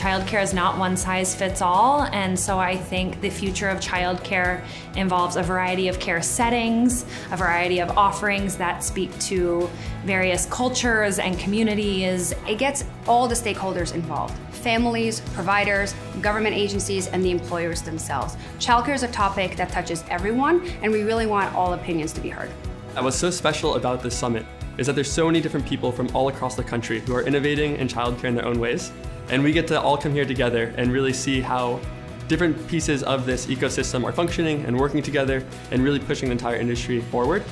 Childcare is not one size fits all, and so I think the future of childcare involves a variety of care settings, a variety of offerings that speak to various cultures and communities. It gets all the stakeholders involved families, providers, government agencies, and the employers themselves. Childcare is a topic that touches everyone, and we really want all opinions to be heard. And What's so special about this summit is that there's so many different people from all across the country who are innovating in childcare in their own ways. And we get to all come here together and really see how different pieces of this ecosystem are functioning and working together and really pushing the entire industry forward.